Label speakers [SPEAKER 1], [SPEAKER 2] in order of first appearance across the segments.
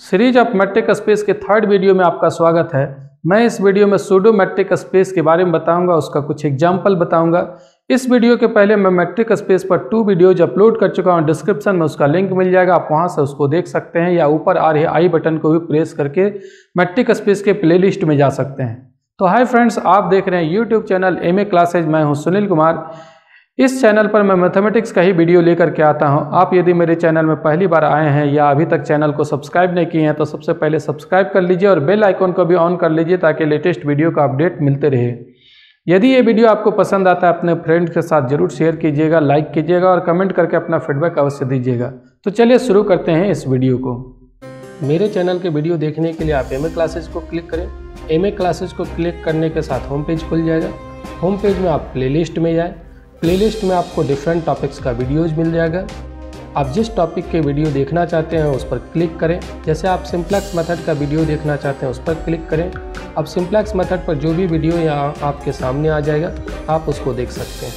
[SPEAKER 1] Series of metric space के third video में आपका स्वागत है। मैं इस वीडियो में सूडो मैट्रिक स्पेस के बारे में बताऊँगा, उसका कुछ एग्ज़ाम्पल बताऊँगा। इस वीडियो के पहले मैं मैट्रिक स्पेस पर टू वीडियोज़ अपलोड कर चुका हूँ। डिस्क्रिप्शन में उसका लिंक मिल जाएगा, आप वहाँ से उसको देख सकते हैं या ऊपर आ रहे आई बटन को भी प्रेस करके मैट्रिक स्पेस के प्लेलिस्ट में जा सकते हैं। तो हाय फ्रेंड्स आप देख रहे हैं YouTube channel M A classes मैं हूँ सुनील कुमार। इस चैनल पर मैं मैथमेटिक्स का ही वीडियो लेकर के आता हूँ। आप यदि मेरे चैनल में पहली बार आए हैं या अभी तक चैनल को सब्सक्राइब नहीं किए हैं तो सबसे पहले सब्सक्राइब कर लीजिए और बेल आइकॉन को भी ऑन कर लीजिए ताकि लेटेस्ट वीडियो का अपडेट मिलते रहे। यदि ये वीडियो आपको पसंद आता है, अपने फ्रेंड के साथ ज़रूर शेयर कीजिएगा, लाइक कीजिएगा और कमेंट करके अपना फीडबैक अवश्य दीजिएगा। तो चलिए शुरू करते हैं इस वीडियो को। मेरे चैनल के वीडियो देखने के लिए आप एम क्लासेज को क्लिक करें। एम क्लासेज को क्लिक करने के साथ होम पेज खुल जाएगा। होम पेज में आप प्लेलिस्ट में जाए। प्लेलिस्ट में आपको डिफरेंट टॉपिक्स का वीडियोज़ मिल जाएगा। आप जिस टॉपिक के वीडियो देखना चाहते हैं, उस पर क्लिक करें। जैसे आप सिंप्लेक्स मेथड का वीडियो देखना चाहते हैं, उस पर क्लिक करें। अब सिंप्लेक्स मेथड पर जो भी वीडियो यहाँ आपके सामने आ जाएगा, आप उसको देख सकते हैं।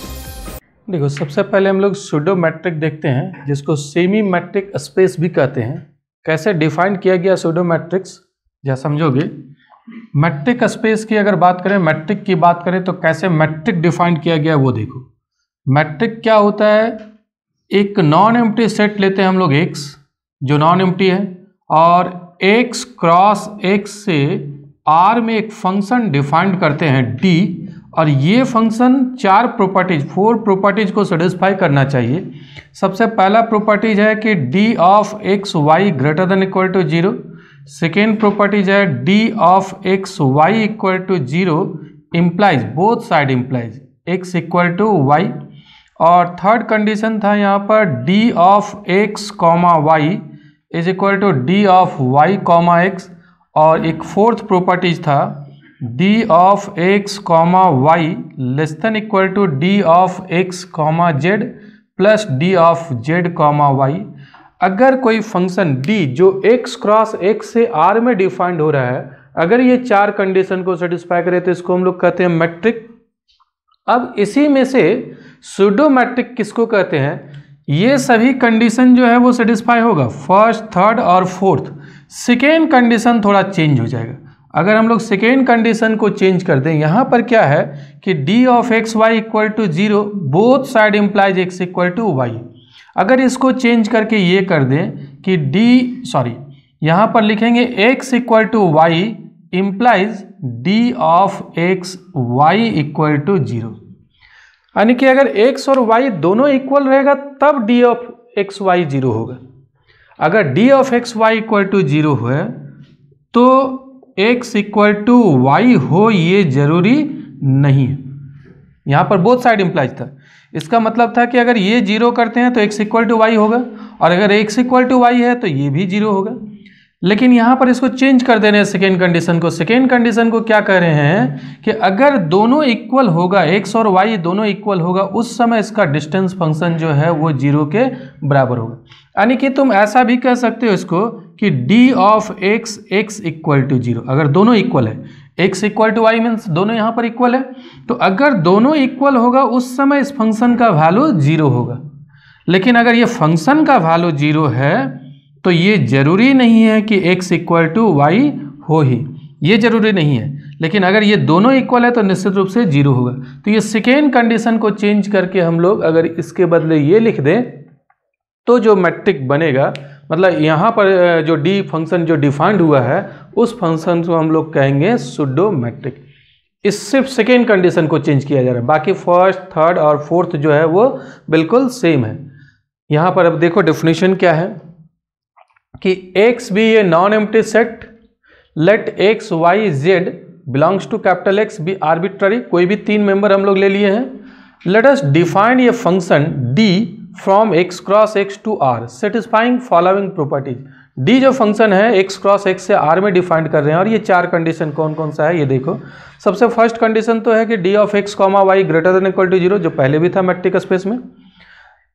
[SPEAKER 1] देखो, सबसे पहले हम लोग सुडो मैट्रिक देखते हैं, जिसको सेमी मैट्रिक स्पेस भी कहते हैं। कैसे डिफाइन किया गया सुडो मैट्रिक्स या समझोगे मैट्रिक स्पेस की अगर बात करें मैट्रिक की बात करें तो कैसे मैट्रिक डिफाइन किया गया वो देखो। मैट्रिक क्या होता है? एक नॉन एम्प्टी सेट लेते हैं हम लोग एक्स जो नॉन एम्प्टी है, और एक्स क्रॉस एक्स से आर में एक फ़ंक्शन डिफाइंड करते हैं डी और ये फ़ंक्शन चार प्रॉपर्टीज़ फोर प्रॉपर्टीज़ को सेटिस्फाई करना चाहिए। सबसे पहला प्रॉपर्टीज़ है कि d of x y greater than equal to zero second properties है d of x y equal to zero implies both side implies x equal to y और third condition था यहाँ पर d of x comma y is equal to d of y comma x और एक fourth properties था d of x comma y less than equal to d of x comma z plus d of z comma y अगर कोई function d जो x cross x से R में defined हो रहा है, अगर ये चार कंडीशन को सेटिस्फाई करे तो इसको हम लोग कहते हैं मैट्रिक अब इसी में से सुडोमेट्रिक किसको कहते हैं? ये सभी कंडीशन जो है वो सेटिस्फाई होगा। फ़र्स्ट थर्ड और फोर्थ सेकेंड कंडीशन थोड़ा चेंज हो जाएगा। अगर हम लोग सेकेंड कंडीशन को चेंज कर दें, यहाँ पर क्या है कि d of x y equal to zero both side implies x equal to y अगर इसको चेंज करके ये कर दें कि डी सॉरी यहाँ पर लिखेंगे x equal to y implies d of x y equal to zero यानी कि अगर एक्स और वाई दोनों इक्वल रहेगा, तब d of x y zero होगा। अगर d of x y equal to zero है तो एक्स इक्वल टू वाई हो, ये ज़रूरी नहीं है। यहाँ पर बोथ साइड इंप्लाइज था। इसका मतलब था कि अगर ये ज़ीरो करते हैं तो एक्स इक्वल टू वाई होगा, और अगर एक्स इक्वल टू वाई है तो ये भी ज़ीरो होगा। लेकिन यहाँ पर इसको चेंज कर दे रहे हैं सेकेंड कंडीशन को। सेकेंड कंडीशन को क्या कह रहे हैं कि अगर दोनों इक्वल होगा एक्स और वाई दोनों इक्वल होगा, उस समय इसका डिस्टेंस फ़ंक्शन जो है वो ज़ीरो के बराबर होगा। यानी कि तुम ऐसा भी कह सकते हो इसको कि d of x x equal to zero अगर दोनों इक्वल है x equal to y means दोनों यहाँ पर इक्वल है तो अगर दोनों इक्वल होगा, उस समय इस फ़ंक्शन का वैल्यू ज़ीरो होगा। लेकिन अगर ये फ़ंक्शन का वैल्यू ज़ीरो है तो ये ज़रूरी नहीं है कि x इक्वल टू वाई हो ही। ये ज़रूरी नहीं है। लेकिन अगर ये दोनों इक्वल है तो निश्चित रूप से ज़ीरो होगा। तो ये सेकेंड कंडीशन को चेंज करके हम लोग अगर इसके बदले ये लिख दें तो जो मैट्रिक बनेगा मतलब यहाँ पर जो डी फ़ंक्शन जो डिफाइंड हुआ है, उस फ़ंक्शन को हम लोग कहेंगे सुडो मैट्रिक इस सिर्फ़ सेकेंड कंडीशन को चेंज किया जा रहा है। बाकी फ़र्स्ट थर्ड और फोर्थ जो है, वो बिल्कुल सेम है। यहाँ पर अब देखो डेफिनेशन क्या है। कि x be a non empty set let x, y, z belongs to capital x be arbitrary कोई भी तीन मेंबर हम लोग ले लिए हैं। लेट अस डिफाइन ये function d from x cross x to r satisfying following properties d जो फ़ंक्शन है, x क्रॉस x से r में डिफाइंड कर रहे हैं, और ये चार कंडीशन कौन कौन सा है, ये देखो। सबसे फ़र्स्ट कंडीशन तो है कि d of x comma y greater than equal to zero जो पहले भी था मैट्रिक स्पेस में।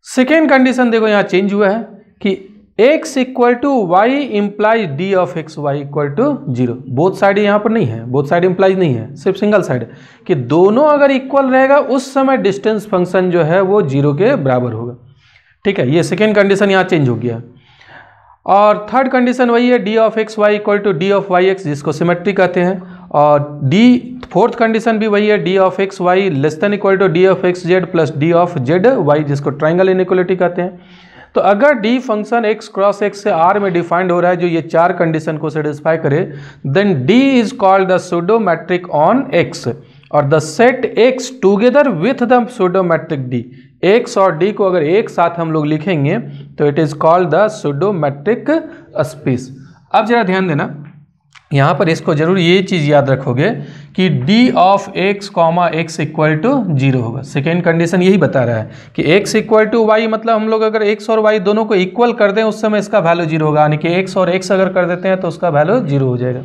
[SPEAKER 1] सेकेंड कंडीशन देखो, यहाँ चेंज हुआ है कि x equal to y implies d of x y equal to zero both side यहाँ पर नहीं है. बोथ साइड इंप्लाइज नहीं है. सिर्फ़ सिंगल साइड कि दोनों अगर इक्वल रहेगा, उस समय डिस्टेंस फ़ंक्शन जो है वो ज़ीरो के बराबर होगा. ठीक है? ये सेकेंड कंडीशन यहाँ चेंज हो गया. और थर्ड कंडीशन वही है d of x y equal to d of y x जिसको सिमेट्री कहते हैं. और डी फोर्थ कंडीशन भी वही है. D of x y less than equal to d of x z plus d of z y जिसको triangle inequality कहते हैं. तो अगर d function x cross x से आर में डिफाइंड हो रहा है, जो ये चार कंडीशन को सेटिस्फाई करे then d is called the pseudometric on x और the set x together with the pseudometric d x और डी को अगर एक साथ हम लोग लिखेंगे तो it is called the pseudometric space अब जरा ध्यान देना। यहाँ पर इसको ज़रूर ये चीज़ याद रखोगे कि d of x comma x equal to zero होगा। सेकेंड कंडीशन यही बता रहा है कि x इक्वल टू वाई मतलब हम लोग अगर x और y दोनों को इक्वल कर दें, उस समय इसका वैल्यू ज़ीरो होगा। यानी कि x और x अगर कर देते हैं तो उसका वैल्यू ज़ीरो हो जाएगा।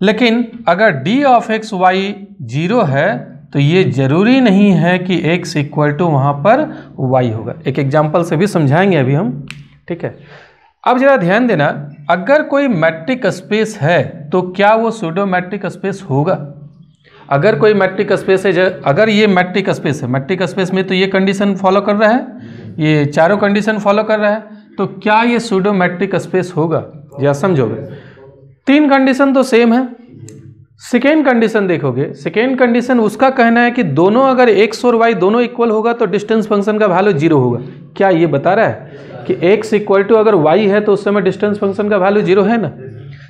[SPEAKER 1] लेकिन अगर d of x y zero है तो ये ज़रूरी नहीं है कि x इक्वल टू वहाँ पर y होगा। एक एग्ज़ाम्पल से भी समझाएँगे अभी हम, ठीक है? अब जरा ध्यान देना, अगर कोई मैट्रिक स्पेस है तो क्या वो सूडो मैट्रिक स्पेस होगा? अगर कोई मैट्रिक स्पेस है अगर ये मैट्रिक स्पेस है, मैट्रिक स्पेस में तो ये कंडीशन फॉलो कर रहा है, ये चारों कंडीशन फॉलो कर रहा है तो क्या ये सूडो मैट्रिक स्पेस होगा? या समझोगे? तीन कंडीशन तो सेम है। सेकेंड कंडीशन देखोगे, सेकेंड कंडीशन उसका कहना है कि दोनों अगर एक्स और वाई दोनों इक्वल होगा तो डिस्टेंस फ़ंक्शन का वैल्यू ज़ीरो होगा। क्या ये बता रहा है कि x इक्वल टू अगर y है तो उस समय डिस्टेंस फ़ंक्शन का वैल्यू ज़ीरो है ना?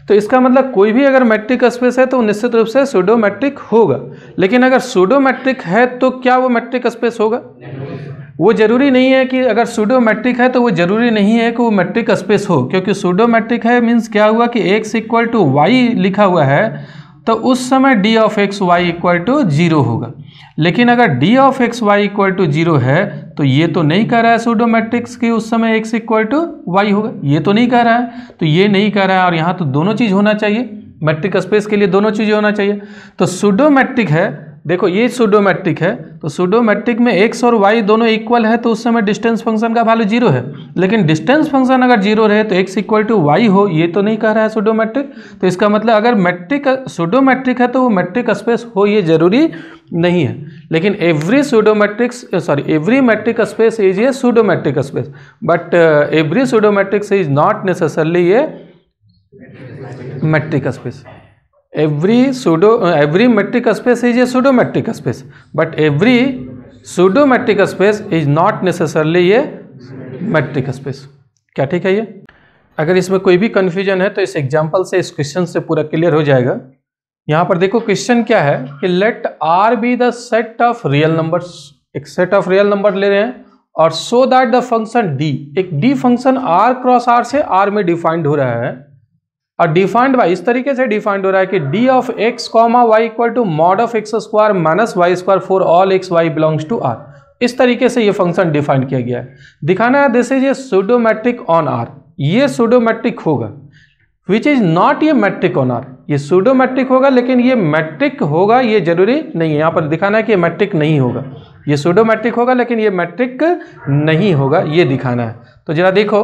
[SPEAKER 1] तो इसका मतलब कोई भी अगर मैट्रिक स्पेस है तो निश्चित रूप से सूडो मैट्रिक होगा। लेकिन अगर सूडो मैट्रिक है तो क्या वो मैट्रिक स्पेस होगा? वो ज़रूरी नहीं है कि अगर सूडो मैट्रिक है तो वो ज़रूरी नहीं है कि वो मैट्रिक स्पेस हो, क्योंकि सूडो मैट्रिक है मीन्स क्या हुआ कि एक्स इक्वल टू वाई लिखा हुआ है तो उस समय d of x y equal to zero होगा। लेकिन अगर d of x y equal to zero है तो ये तो नहीं कह रहा है सूडोमेट्रिक्स कि उस समय एक्स इक्वल टू वाई होगा। ये तो नहीं कह रहा है। तो ये नहीं कह रहा है और यहाँ तो दोनों चीज़ होना चाहिए। मैट्रिक स्पेस के लिए दोनों चीज़ें होना चाहिए। तो सूडोमेट्रिक है देखो, ये सुडोमेट्रिक है तो सुडोमेट्रिक में एक्स और वाई दोनों इक्वल है तो उस समय डिस्टेंस फ़ंक्शन का वैल्यू ज़ीरो है। लेकिन डिस्टेंस फ़ंक्शन अगर ज़ीरो रहे तो एक्स इक्वल टू वाई हो, ये तो नहीं कह रहा है सुडोमेट्रिक तो इसका मतलब अगर मैट्रिक सुडोमेट्रिक है तो वो मैट्रिक स्पेस हो, ये ज़रूरी नहीं है। लेकिन every pseudometrics sorry every metric space is a pseudometric space but every pseudometrics is not necessarily a metric space every pseudo, every metric space is a pseudometric space, but every pseudometric space is not necessarily a metric space. क्या ठीक है ये? अगर इसमें कोई भी confusion है तो इस एग्ज़ाम्पल से, इस क्वेश्चन से पूरा क्लियर हो जाएगा। यहाँ पर देखो क्वेश्चन क्या है कि let R be the set of real numbers एक सेट ऑफ़ रियल नंबर ले रहे हैं, और so that the function d एक d function R cross R से आर में डिफाइंड हो रहा है। और डिफाइंड बाई इस तरीके से डिफाइंड हो रहा है कि d of x comma y equal to mod of x square minus y square for all x y belongs to R इस तरीके से ये फ़ंक्शन डिफाइंड किया गया है। दिखाना है this is a pseudometric on R ये सुडोमेट्रिक होगा विच इज़ नॉट ये मैट्रिक ऑन आर ये सुडोमेट्रिक होगा, लेकिन ये मैट्रिक होगा, ये ज़रूरी नहीं है। यहाँ पर दिखाना है कि मैट्रिक नहीं होगा। ये सुडोमेट्रिक होगा, लेकिन ये मैट्रिक नहीं होगा, ये दिखाना है। तो जरा देखो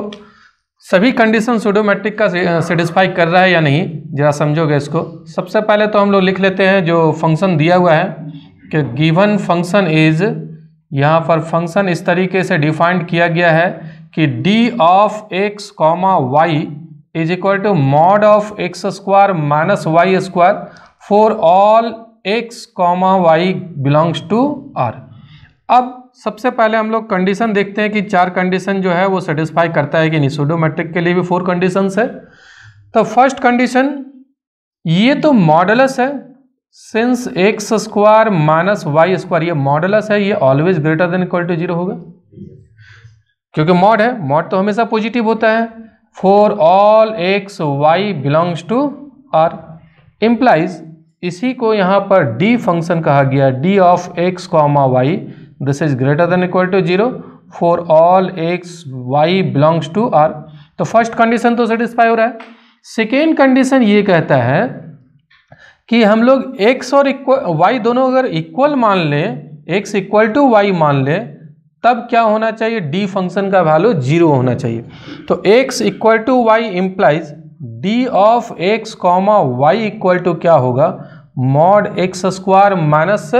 [SPEAKER 1] सभी कंडीशन सोडोमेट्रिक का सेटिस्फाई कर रहा है या नहीं, जरा समझोगे इसको। सबसे पहले तो हम लोग लिख लेते हैं जो फ़ंक्शन दिया हुआ है, कि गिवन फ़ंक्शन इज़ यहाँ पर फ़ंक्शन इस तरीके से डिफाइंड किया गया है, कि d of x comma y is equal to mod of x square minus y square for all x comma y belongs to R अब सबसे पहले हम लोग कंडीशन देखते हैं कि चार कंडीशन जो है वो सेटिस्फाई करता है कि नहीं। सूडोमेट्रिक के लिए भी फोर कंडीशंस है। तो फ़र्स्ट कंडीशन ये तो मॉडलस है। Since x square minus y square ये मॉडलस है, ये always greater than equal to zero होगा। क्योंकि मॉड है मॉड तो हमेशा पॉजिटिव होता है। For all x y belongs to R implies इसी को यहाँ पर डी फ़ंक्शन कहा गया d of x comma y this is greater than equal to zero for all x y belongs to R तो फ़र्स्ट कंडीशन तो satisfy हो रहा है। सेकेंड कंडीशन ये कहता है कि हम लोग एक्स और वाई दोनों अगर इक्वल मान लें एक्स इक्वल टू वाई मान लें, तब क्या होना चाहिए? डी फ़ंक्शन का वैल्यू ज़ीरो होना चाहिए। तो x equal to y implies d of x comma y equal to क्या होगा? Mod x square minus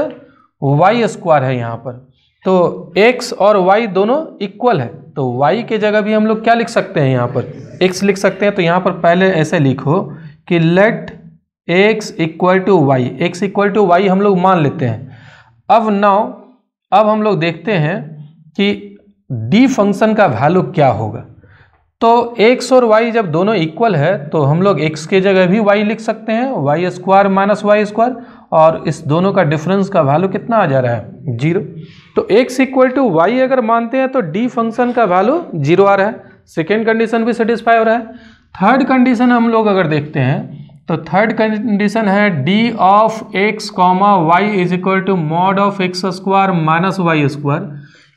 [SPEAKER 1] y square है यहाँ पर। तो x और y दोनों इक्वल है। तो y के जगह भी हम लोग क्या लिख सकते हैं यहाँ पर? x लिख सकते हैं तो यहाँ पर पहले ऐसे लिखो कि let x equal to y x equal to y हम लोग मान लेते हैं। अब नाउ अब हम लोग देखते हैं कि d फ़ंक्शन का वैल्यू क्या होगा। तो x और y जब दोनों इक्वल है तो हम लोग x के जगह भी y लिख सकते हैं। Y square minus y square और इस दोनों का डिफरेंस का वैल्यू कितना आ जा रहा है? ज़ीरो तो x इक्वल टू वाई अगर मानते हैं तो d फ़ंक्शन का वैल्यू ज़ीरो आ रहा है। सेकेंड कंडीशन भी सेटिस्फाई हो रहा है। थर्ड कंडीशन हम लोग अगर देखते हैं तो थर्ड कंडीशन है d of x comma y is equal to mod of x square minus y square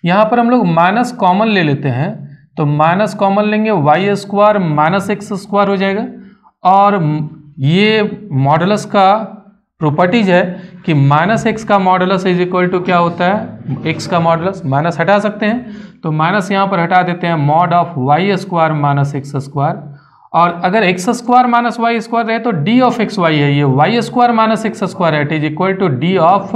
[SPEAKER 1] यहाँ पर हम लोग माइनस कॉमन ले लेते हैं। तो माइनस कॉमन लेंगे Y square minus X square हो जाएगा। और ये मॉडलस का प्रॉपर्टीज़ है कि माइनस एक्स का मॉडलस इज़ इक्वल टू क्या होता है? एक्स का मॉडलस माइनस हटा सकते हैं। तो माइनस यहाँ पर हटा देते हैं mod of y square minus x square और अगर x square minus y square रहे तो डी ऑफ़ एक्स वाई है ये। Y square minus x square है। It is equal to d of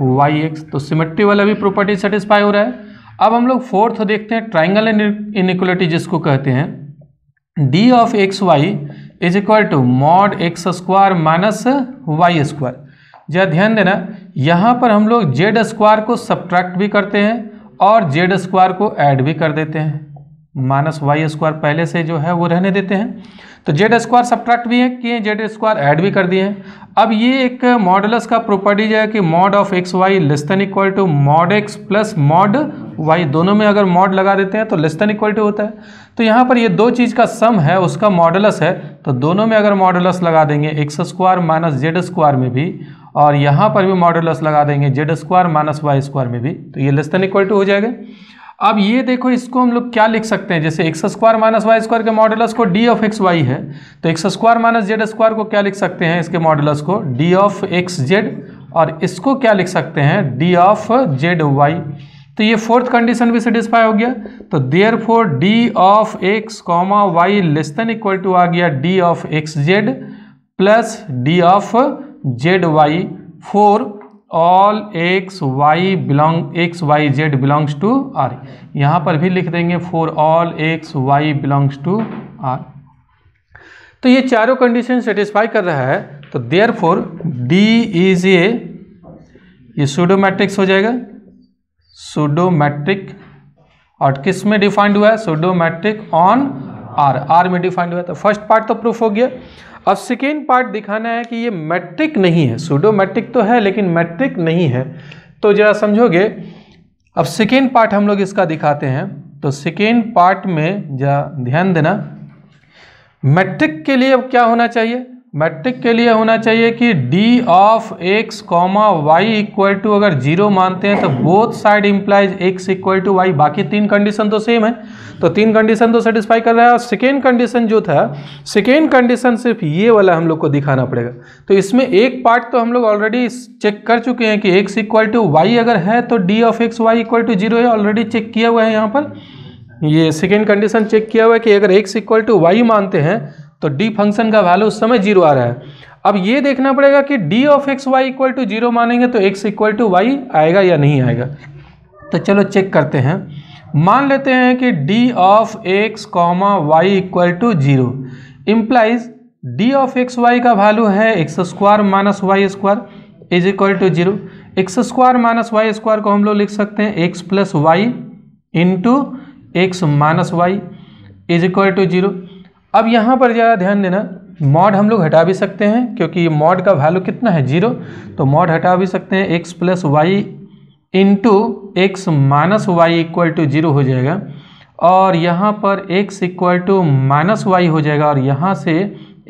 [SPEAKER 1] y x तो सिमेट्री वाला भी प्रॉपर्टी सेटिस्फाई हो रहा है। अब हम लोग फोर्थ देखते हैं ट्राइंगल इनइक्वलिटी जिसको कहते हैं। D of x y is equal to mod x square minus y square जरा ध्यान देना, यहाँ पर हम लोग जेड स्क्वायर को सब्ट्रैक्ट भी करते हैं और जेड स्क्वायर को ऐड भी कर देते हैं। माइनस वाई स्क्वायर पहले से जो है वो रहने देते हैं। तो जेड स्क्वायर सब्ट्रैक्ट भी है, किए जेड स्क्वायर ऐड भी कर दिए हैं। अब ये एक मॉडलस का प्रॉपर्टीज़ है कि mod of x y less than equal to mod x plus mod y दोनों में अगर मॉड लगा देते हैं तो लेस देन इक्वल टू होता है। तो यहाँ पर ये दो चीज़ का सम है, उसका मॉडलस है तो दोनों में अगर मॉडलस लगा देंगे x square minus z square में भी, और यहाँ पर भी मॉडलस लगा देंगे z square minus y square में भी तो ये लेस देन इक्वल टू हो जाएगा। अब ये देखो, इसको हम लोग क्या लिख सकते हैं? जैसे x square minus y square के मॉडलस को डी ऑफ़ एक्स वाई है तो x square minus z square को क्या लिख सकते हैं इसके मॉडलस को? डी ऑफ़ एक्स जेड और इसको क्या लिख सकते हैं? डी ऑफ़ जेड वाई तो ये फोर्थ कंडीशन भी सेटिस्फाई हो गया। तो therefore d of x comma y less than equal to आ गया d of x z plus d of z y for all x y belong x y z belongs to R यहाँ पर भी लिख देंगे for all x y belongs to R तो ये चारों condition satisfy कर रहा है। तो therefore d is a ये सूडोमेट्रिक्स हो जाएगा। सूडोमेट्रिक और किसमें डिफाइंड हुआ है? सूडोमेट्रिक ऑन आर आर में डिफाइंड हुआ है। तो फ़र्स्ट पार्ट तो प्रूफ हो गया। अब सेकेंड पार्ट दिखाना है कि ये मैट्रिक नहीं है। सूडो मैट्रिक तो है, लेकिन मैट्रिक नहीं है। तो जरा समझोगे? अब सेकेंड पार्ट हम लोग इसका दिखाते हैं। तो सेकेंड पार्ट में जरा ध्यान देना। मैट्रिक के लिए अब क्या होना चाहिए? मैट्रिक के लिए होना चाहिए कि d of x comma y equal to अगर ज़ीरो मानते हैं तो both side implies x equal to y बाकी तीन कंडीशन तो सेम है। तो तीन कंडीशन तो सेटिस्फाई कर रहा है। और सेकेंड कंडीशन जो था सेकेंड कंडीशन सिर्फ़ ये वाला हम लोग को दिखाना पड़ेगा। तो इसमें एक पार्ट तो हम लोग ऑलरेडी चेक कर चुके हैं कि एक्स इक्वल टू वाई अगर है तो d of x y equal to zero है। ऑलरेडी चेक किया हुआ है यहाँ पर। ये सेकेंड कंडीशन चेक किया हुआ है कि अगर एक्स इक्वल टू वाई मानते हैं तो डी फ़ंक्शन का वैल्यू उस समय ज़ीरो आ रहा है। अब ये देखना पड़ेगा कि d of x y equal to zero मानेंगे तो एक्स इक्वल टू वाई आएगा या नहीं आएगा। तो चलो चेक करते हैं। मान लेते हैं कि d of x comma y equal to zero implies d of x y का वैल्यू है x square minus y square is equal to zero x square minus y square को हम लोग लिख सकते हैं। X plus y into x minus y is equal to zero अब यहाँ पर ज़रा ध्यान देना मॉड हम लोग हटा भी सकते हैं, क्योंकि मॉड का वैल्यू कितना है? ज़ीरो तो मॉड हटा भी सकते हैं x plus y into x minus y equal to zero हो जाएगा, और यहाँ पर x equal to minus y हो जाएगा, और यहाँ से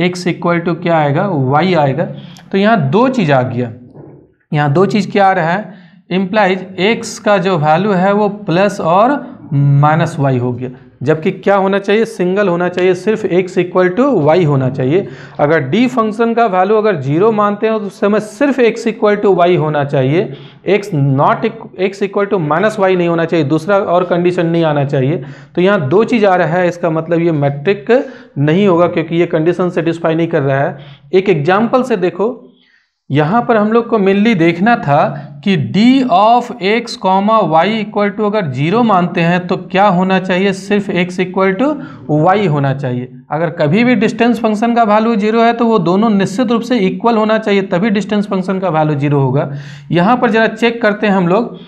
[SPEAKER 1] एक्स इक्वल टू क्या आएगा? वाई आएगा। तो यहाँ दो चीज़ आ गया। यहाँ दो चीज़ क्या आ रहा है? इम्प्लाइज एक्स का जो वैल्यू है वो प्लस और माइनस वाई हो गया। जबकि क्या होना चाहिए? सिंगल होना चाहिए, सिर्फ़ एक्स इक्वल टू वाई होना चाहिए। अगर डी फ़ंक्शन का वैल्यू अगर ज़ीरो मानते हैं तो उस समय सिर्फ़ एक्स इक्वल टू वाई होना चाहिए। X not x equal to minus y नहीं होना चाहिए, दूसरा और कंडीशन नहीं आना चाहिए। तो यहाँ दो चीज़ आ रहा है, इसका मतलब ये मैट्रिक नहीं होगा, क्योंकि ये कंडीशन सेटिस्फाई नहीं कर रहा है। एक एग्ज़ाम्पल से देखो। यहाँ पर हम लोग को मेनली देखना था कि d of x comma y equal to अगर ज़ीरो मानते हैं तो क्या होना चाहिए? सिर्फ़ x इक्वल टू वाई होना चाहिए। अगर कभी भी डिस्टेंस फ़ंक्शन का वैल्यू ज़ीरो है तो वो दोनों निश्चित रूप से इक्वल होना चाहिए, तभी डिस्टेंस फ़ंक्शन का वैल्यू ज़ीरो होगा। यहाँ पर जरा चेक करते हैं हम लोग।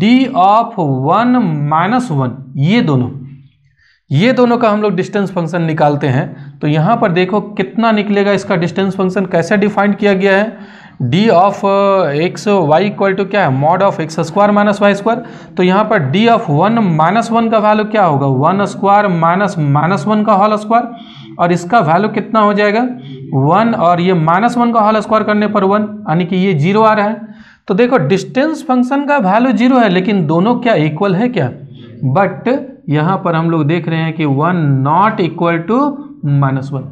[SPEAKER 1] d of one minus one ये दोनों। ये दोनों का हम लोग डिस्टेंस फ़ंक्शन निकालते हैं। तो यहाँ पर देखो कितना निकलेगा इसका डिस्टेंस फ़ंक्शन कैसे डिफाइंड किया गया है? D of x y equal to क्या है? Mod of x square minus y square तो यहाँ पर d of one minus one का वैल्यू क्या होगा? One square minus minus one का होल स्क्वायर और इसका वैल्यू कितना हो जाएगा? वन और ये माइनस वन का होल स्क्वायर करने पर वन यानी कि ये ज़ीरो आ रहा है। तो देखो डिस्टेंस फ़ंक्शन का वैल्यू ज़ीरो है, लेकिन दोनों क्या इक्वल है क्या? बट यहाँ पर हम लोग देख रहे हैं कि one not equal to minus one.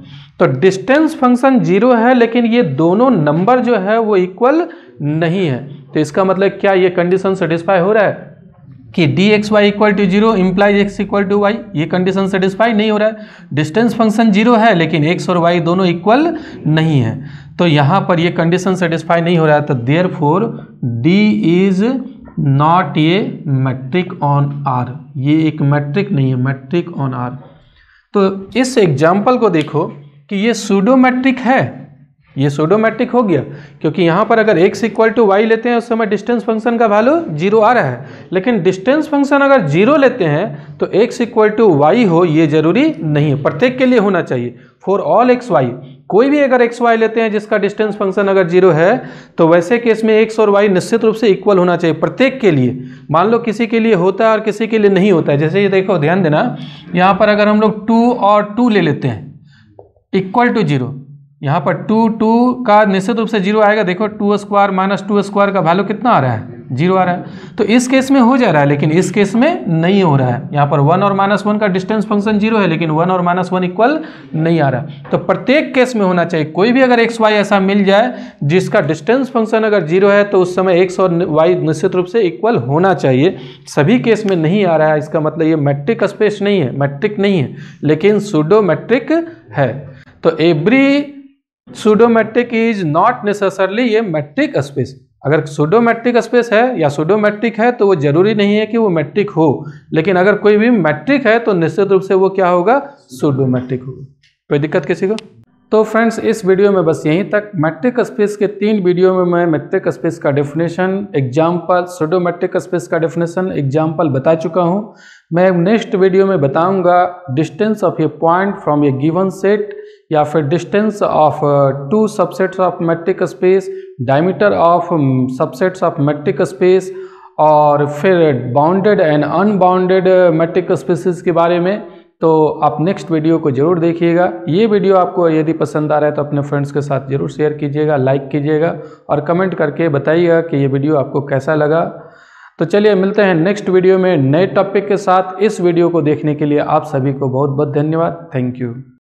[SPEAKER 1] तो डिस्टेंस फ़ंक्शन ज़ीरो है, लेकिन ये दोनों नंबर जो है वो इक्वल नहीं है। तो इसका मतलब क्या ये कंडीशन सेटिस्फाई हो रहा है? कि d x y equal to zero implies x equal to y ये कंडीशन सेटिस्फाई नहीं हो रहा है। डिस्टेंस फ़ंक्शन ज़ीरो है, लेकिन एक्स और वाई दोनों इक्वल नहीं है। तो यहाँ पर ये कंडीशन सेटिस्फाई नहीं हो रहा है तो therefore d is not ये मैट्रिक ऑन आर ये एक मैट्रिक नहीं है मैट्रिक ऑन आर तो इस एग्ज़ाम्पल को देखो कि ये सूडोमेट्रिक है। ये सूडोमेट्रिक हो गया, क्योंकि यहाँ पर अगर x इक्वल टू वाई लेते हैं, उस समय डिस्टेंस फ़ंक्शन का वैल्यू ज़ीरो आ रहा है। लेकिन डिस्टेंस फ़ंक्शन अगर ज़ीरो लेते हैं तो x इक्वल टू वाई हो, ये ज़रूरी नहीं है। प्रत्येक के लिए होना चाहिए। फॉर ऑल एक्स वाई कोई भी अगर एक्स वाई लेते हैं जिसका डिस्टेंस फ़ंक्शन अगर ज़ीरो है तो वैसे केस में एक्स और वाई निश्चित रूप से इक्वल होना चाहिए प्रत्येक के लिए। मान लो किसी के लिए होता है और किसी के लिए नहीं होता है। जैसे ये देखो, ध्यान देना, यहाँ पर अगर हम लोग टू और टू ले लेते हैं इक्वल टू ज़ीरो यहाँ पर टू टू का निश्चित रूप से ज़ीरो आएगा। देखो, two square minus two square का वैल्यू कितना आ रहा है? ज़ीरो आ रहा है। तो इस केस में हो जा रहा है, लेकिन इस केस में नहीं हो रहा है। यहाँ पर वन और माइनस वन का डिस्टेंस फ़ंक्शन ज़ीरो है, लेकिन वन और माइनस वन इक्वल नहीं आ रहा। तो प्रत्येक केस में होना चाहिए। कोई भी अगर एक्स वाई ऐसा मिल जाए, जिसका डिस्टेंस फ़ंक्शन अगर ज़ीरो है तो उस समय एक्स और वाई निश्चित रूप से इक्वल होना चाहिए। सभी केस में नहीं आ रहा है। इसका मतलब ये मैट्रिक स्पेस नहीं है मैट्रिक नहीं है, लेकिन सुडो मैट्रिक है। तो every pseudometric is not necessarily ये मैट्रिक स्पेस अगर सुडोमेट्रिक स्पेस है या सुडोमेट्रिक है तो वो ज़रूरी नहीं है कि वो मैट्रिक हो। लेकिन अगर कोई भी मैट्रिक है तो निश्चित रूप से वो क्या होगा? सुडोमेट्रिक होगा। कोई दिक्कत किसी को? तो फ्रेंड्स इस वीडियो में बस यहीं तक। मैट्रिक स्पेस के तीन वीडियो में मैं मैट्रिक स्पेस का डेफिनेशन एग्ज़ाम्पल सुडोमेट्रिक स्पेस का डेफिनेशन एग्ज़ाम्पल बता चुका हूँ। मैं नेक्स्ट वीडियो में बताऊँगा distance of a point from a given set या फिर distance of two subsets of metric space, diameter of subsets of metric space, और फिर bounded and unbounded metric spaces के बारे में तो आप नेक्स्ट वीडियो को ज़रूर देखिएगा। ये वीडियो आपको यदि पसंद आ रहा है तो अपने फ्रेंड्स के साथ ज़रूर शेयर कीजिएगा, लाइक कीजिएगा, और कमेंट करके बताइएगा कि ये वीडियो आपको कैसा लगा। तो चलिए, मिलते हैं नेक्स्ट वीडियो में नए टॉपिक के साथ। इस वीडियो को देखने के लिए आप सभी को बहुत बहुत धन्यवाद। Thank you.